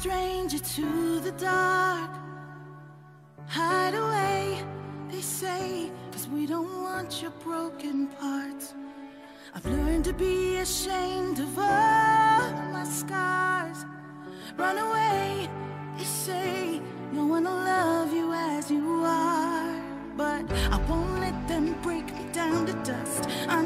stranger to the dark. Hide away, they say, cause we don't want your broken parts. I've learned to be ashamed of all my scars. Run away, they say, no one will love you as you are. But I won't let them break me down to dust. I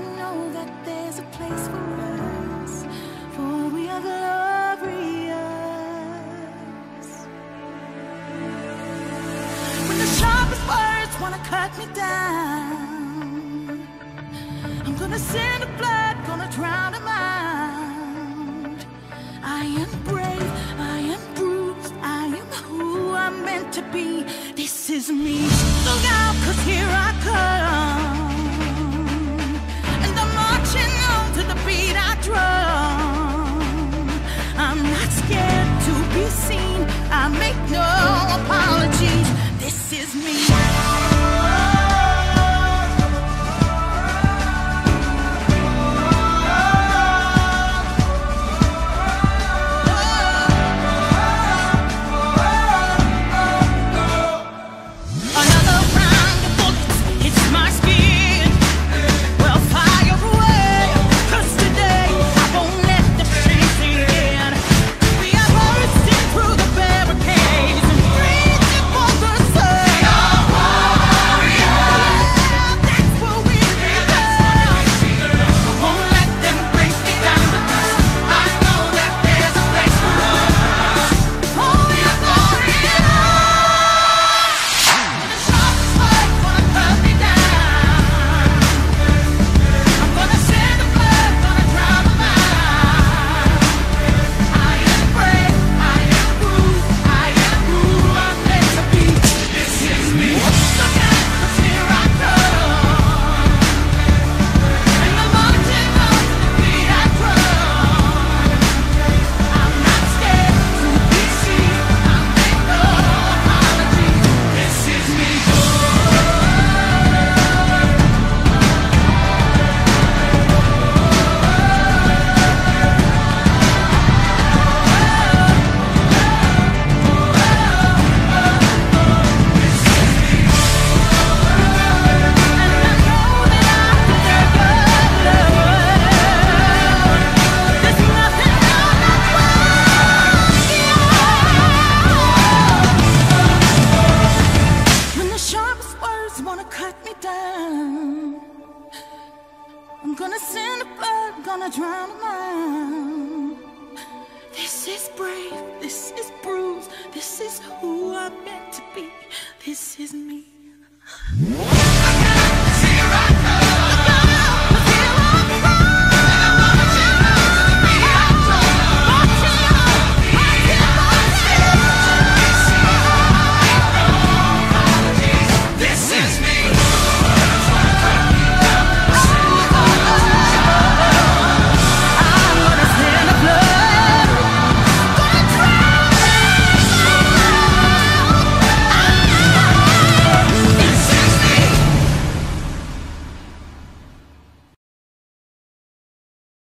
wanna cut me down, I'm gonna send the blood, gonna drown them out. I am brave, I am bruised, I am who I'm meant to be. This is me. Look out, cause here I come. Gonna send the blood, gonna drown them out. This is brave, this is bruised, this is who I'm meant to be. This is me.